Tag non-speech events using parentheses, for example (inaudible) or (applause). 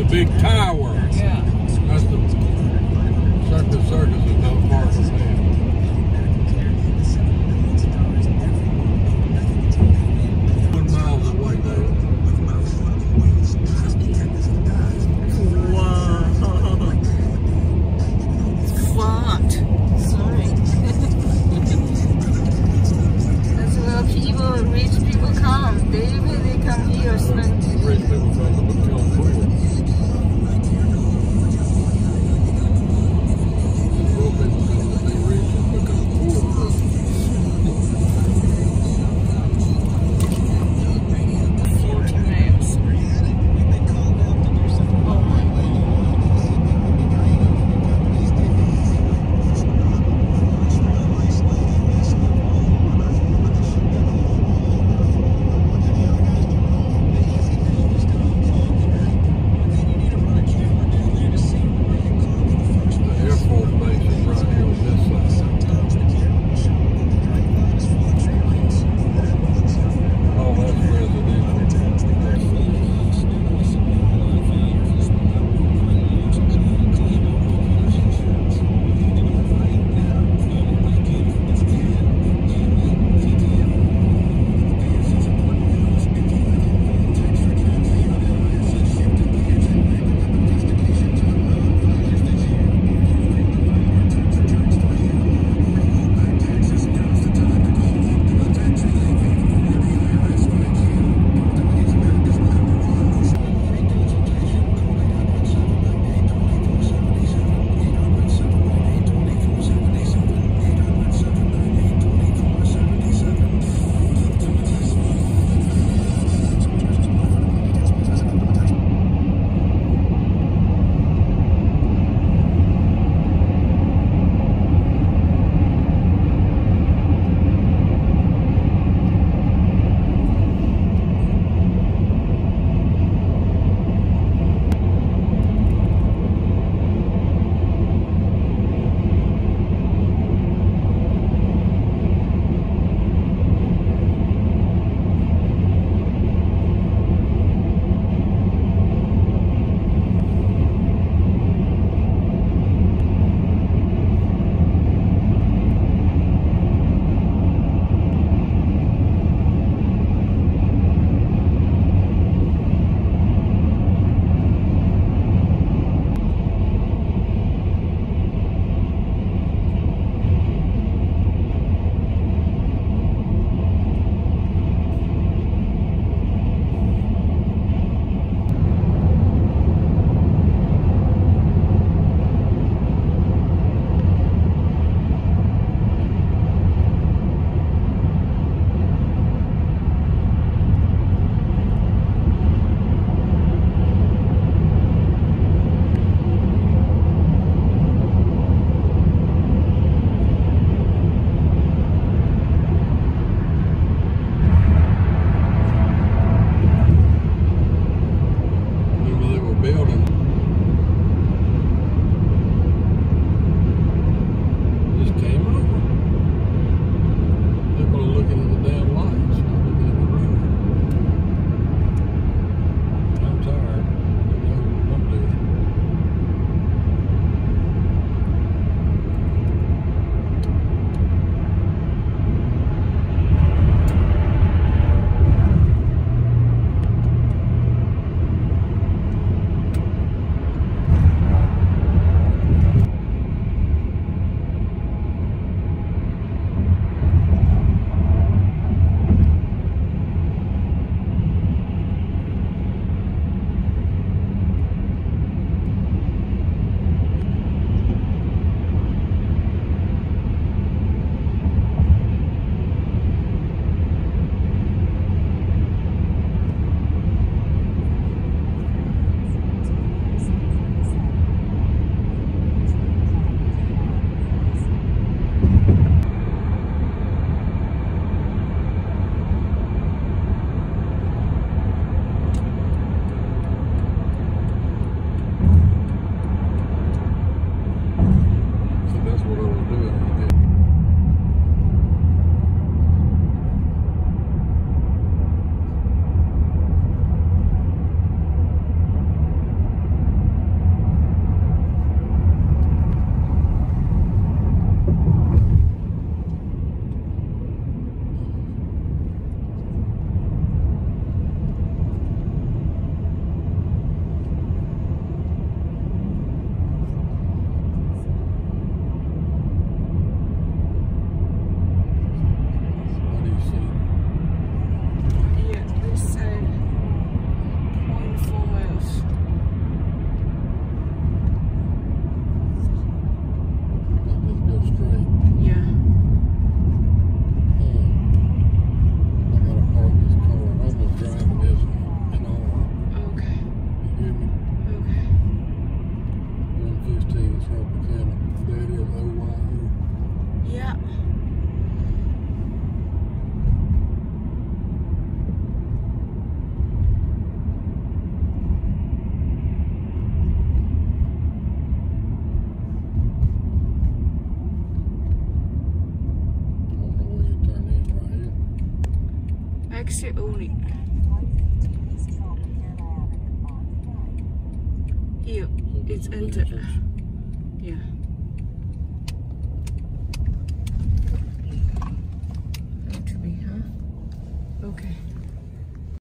the big tower. Yeah. That's the circus circus is no far from there. (laughs) People, rich people come. They, they come here spend. Rich people come. Here, it's enter. Yeah. To be, huh? Okay.